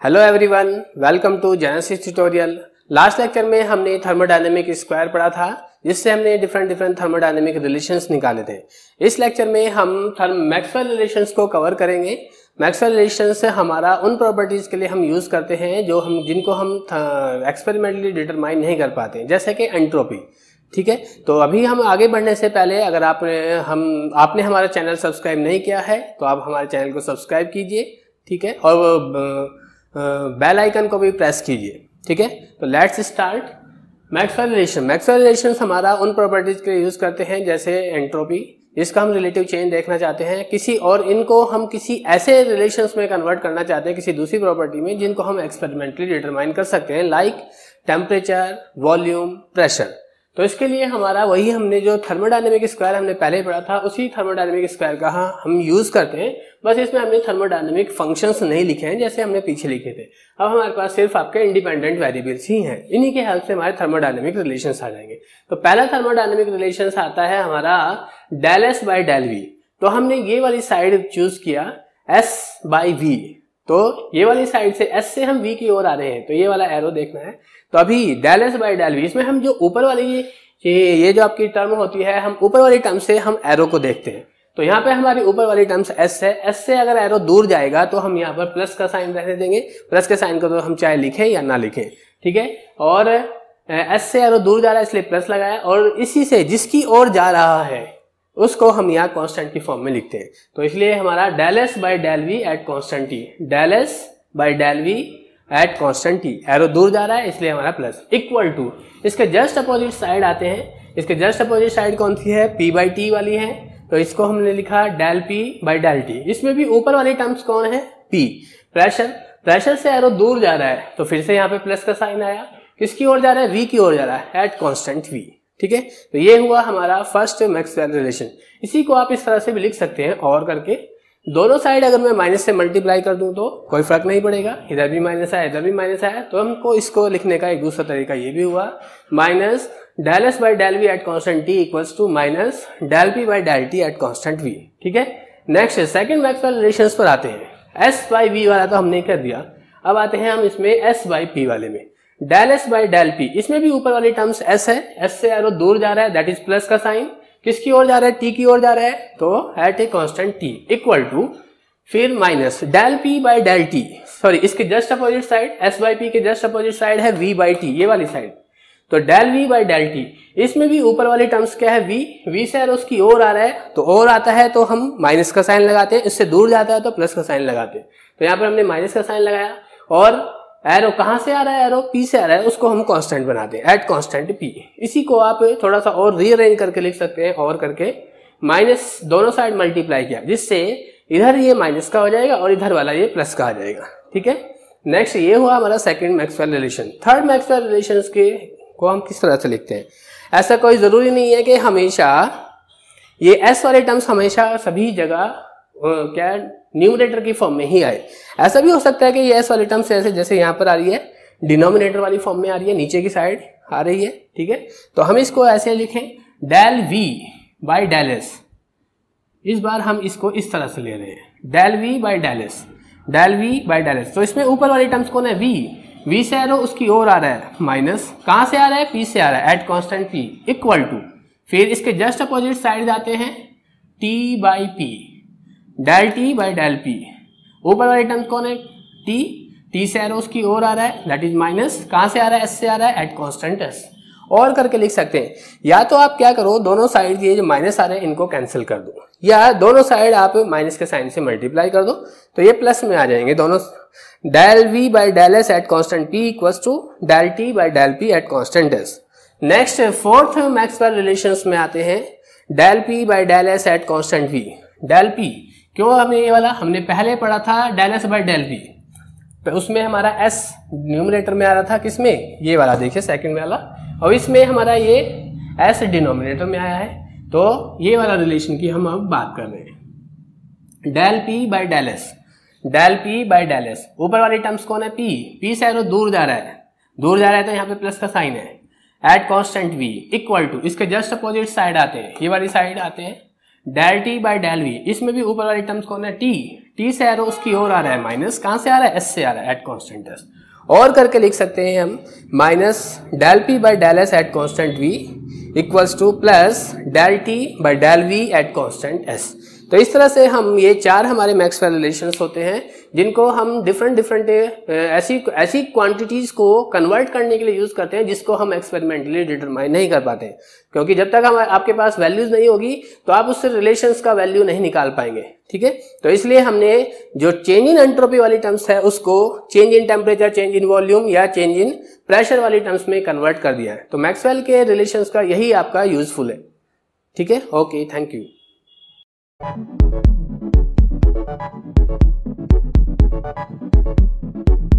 Hello everyone welcome to Genesis tutorial last lecture में हमने thermodynamic square पढ़ा था, जिससे हमने डिफरेंट डिफरेंट थर्मोडायनेमिक रिलेशंस निकाले थे। इस लेक्चर में हम थर्म मैक्सवेल रिलेशंस को कवर करेंगे। मैक्सवेल रिलेशंस हमारा उन प्रॉपर्टीज़ के लिए हम यूज़ करते हैं, जो हम जिनको हम एक्सपेरिमेंटली डिटरमाइन नहीं कर पाते, जैसे कि एंट्रोपी ठीक है? तो अभी हम आगे बढ़ने से पहले, अगर आपने हम आपने हमारा चैनल सब्सक्राइब नहीं किया है तो आप हमारे चैनल को सब्सक्राइब कीजिए, ठीक है? और बेल आइकन को भी प्रेस कीजिए, ठीक है? तो let's start Maxwell relation Maxwell relation हमारा उन प्रॉपर्टीज़ के यूज़ करते हैं, जैसे एंट्रोपी जिसका हम रिलेटिव चेंज देखना चाहते हैं। किसी और इनको हम किसी ऐसे रिलेशन में कन्वर्ट करना चाहते हैं, किसी दूसरी प्रॉपर्टी में, जिनको हम एक्सपेरिमेंटली डिटरमाइन कर सकते हैं लाइक टेम्परेचर वॉल्यूम प्रेशर तो इसके लिए हमारा वही हमने जो थर्मोडायनेमिक स्क्वायर हमने पहले पढ़ा था, उसी थर्मोडायनेमिक स्क्वायर का हम यूज़ करते हैं। बस इसमें हमने थर्मोडायनेमिक फ़ंक्शंस नहीं लिखे हैं, जैसे हमने पीछे लिखे थे। अब हमारे पास सिर्फ़ आपके इंडिपेंडेंट वेरिएबल्स ही हैं। इन्हीं के हेल्प से हमारे थर्मोडायनेमिक रिलेशन आ जाएँगे। तो पहला थर्मोडायनेमिक रिलेशन आता है हमारा del S by del V तो हमने ये वाली साइड चूज़ किया एस बाई वी तो ये वाली साइड से एस से हम वी की ओर आ रहे हैं। तो ये वाला एरो देखना है। तो अभी del S by del V इसमें हम जो ऊपर वाली ये ये जो आपकी टर्म होती है, हम ऊपर वाली टर्म से हम एरो को देखते हैं। तो यहाँ पे हमारी ऊपर वाली टर्म्स एस है। एस से अगर एरो दूर जाएगा तो हम यहाँ पर प्लस का साइन रहने देंगे। प्लस के साइन को तो हम चाहे लिखें या ना लिखें, ठीक है? और एस से एरो दूर जा रहा है, इसलिए प्लस लगाया। और इसी से जिसकी ओर जा रहा है उसको हम यहाँ कॉन्स्टेंट की फॉर्म में लिखते हैं। तो इसलिए हमारा del S by del V at constant T del S by del V at constant T arrow दूर जा रहा है, इसलिए हमारा प्लस इक्वल टू इसके जस्ट अपोजिट साइड आते हैं। इसके जस्ट अपोजिट साइड कौन सी है? पी बाई टी वाली है। तो इसको हमने लिखा del P by del T इसमें भी ऊपर वाली टर्म्स कौन है? पी प्रेशर प्रेशर से एरो दूर जा रहा है। तो फिर से यहाँ पे प्लस का साइन आया। किसकी ओर जा रहा है? वी की ओर जा रहा है। एट कॉन्स्टेंट वी ठीक है? तो ये हुआ हमारा फ़र्स्ट मैक्सवेल रिलेशन इसी को आप इस तरह से भी लिख सकते हैं और करके। दोनों साइड अगर मैं माइनस से मल्टीप्लाई कर दूँ तो कोई फ़र्क नहीं पड़ेगा। इधर भी माइनस आया, इधर भी माइनस आया। तो हमको इसको लिखने का एक दूसरा तरीका ये भी हुआ। Minus del S by del V at constant T equals to minus del P by del T at constant V ठीक है? नेक्स्ट सेकेंड मैक्सवेल रिलेशन पर आते हैं। एस बाई वी वाला तो हमने कर दिया। अब आते हैं हम इसमें एस बाई पी वाले में। Del S by del P इसमें भी ऊपर वाली टर्म्स एस है. एस से एरो दूर जा रहा है. दैट इज़ प्लस का साइन किसकी ओर जा रहा है? टी की ओर जा रहा है. तो at a constant T equal to फिर minus del P by del T sorry इसके just opposite side S by P के जस्ट अपोजिट साइड है वी बाई टी ये वाली साइड तो del V by del T इसमें भी ऊपर वाली टर्म्स क्या है? वी वी से एरो उसकी ओर आ रहा है. तो ओर आता है तो हम माइनस का साइन लगाते हैं. इससे दूर जाता है तो प्लस का साइन लगाते हैं. तो यहाँ पर हमने माइनस का साइन लगाया. और एरो कहाँ से आ रहा है? एरो पी से आ रहा है। उसको हम कांस्टेंट बनाते हैं एट कांस्टेंट पी इसी को आप थोड़ा सा और रीअरेंज करके लिख सकते हैं और करके माइनस दोनों साइड मल्टीप्लाई किया। जिससे इधर ये माइनस का हो जाएगा और इधर वाला ये प्लस का आ जाएगा। ठीक है? नेक्स्ट ये हुआ हमारा second Maxwell relation third Maxwell relation के को हम किस तरह से लिखते हैं? ऐसा कोई ज़रूरी नहीं है कि हमेशा ये एस वाले टर्म्स हमेशा सभी जगह क्या न्यूमरेटर की फॉर्म में ही आए। ऐसा भी हो सकता है कि ये एस वाली टर्म से ऐसे जैसे यहाँ पर आ रही है। डिनोमिनेटर वाली फॉर्म में आ रही है, नीचे की साइड आ रही है, ठीक है? तो हम इसको ऐसे लिखें del V by del S इस बार हम इसको इस तरह से ले रहे हैं। Del V by del S del V by del S तो इसमें ऊपर वाली टर्म्स कौन है? वी वी से रहा उसकी ओर आ रहा है। माइनस कहाँ से आ रहा है? पी से आ रहा है। At constant P equal to फिर इसके जस्ट अपोजिट साइड आते हैं। T by P del T by del P ऊपर वाले टर्म कौन है? टी टी से एरो उसकी ओर आ रहा है दैट इज़ माइनस कहाँ से आ रहा है? एस से आ रहा है एट कॉन्स्टेंट एस और करके लिख सकते हैं। या तो आप क्या करो, दोनों साइड ये जो माइनस आ रहे हैं, इनको कैंसिल कर दो। या दोनों साइड आप माइनस के साइन से मल्टीप्लाई कर दो तो ये प्लस में आ जाएँगे दोनों। Del V by del S at constant P equals to del T by del P at constant S next fourth Maxwell relation में आते हैं। Del P by del S at constant V del P क्यों हमने ये वाला? हमने पहले पढ़ा था del S by del B तो उसमें हमारा एस न्यूमिनेटर में आ रहा था किसमें? ये वाला, देखिए सेकंड वाला। और इसमें हमारा ये एस डिनोमिनेटर में आया है। तो ये वाला रिलेशन की हम अब बात कर रहे हैं। Del P by del S del P by del S ऊपर वाली टर्म्स कौन है? पी पी से दूर जा रहा है। दूर जा रहा है तो यहाँ पे प्लस का साइन है। At constant V equal to इसके जस्ट अपोजिट साइड आते हैं। ये वाली साइड आते हैं। Del T by del V इसमें भी ऊपर वाली टर्म्स कौन है? टी टी से एरो उसकी ओर आ रहा है माइनस कहाँ से आ रहा है? एस से आ रहा है एट कॉन्स्टेंट एस और करके लिख सकते हैं हम minus del P by del S at constant V equals to plus del T by del V at constant S तो इस तरह से हम ये चार हमारे मैक्सवेल रिलेशंस होते हैं, जिनको हम डिफरेंट डिफरेंट ऐसी ऐसी क्वांटिटीज को कन्वर्ट करने के लिए यूज़ करते हैं, जिसको हम एक्सपेरिमेंटली डिटरमाइन नहीं कर पाते। क्योंकि जब तक हम, आपके पास वैल्यूज़ नहीं होगी तो आप उससे रिलेशंस का वैल्यू नहीं निकाल पाएँगे, ठीक है? तो इसलिए हमने जो चेंज इन एंट्रोपी वाली टर्म्स है, उसको change in temperature change in volume या चेंज इन प्रेशर वाली टर्म्स में कन्वर्ट कर दिया है। तो मैक्सवेल के रिलेशंस का यही आपका यूजफुल है, ठीक है? Okay thank you Thank you.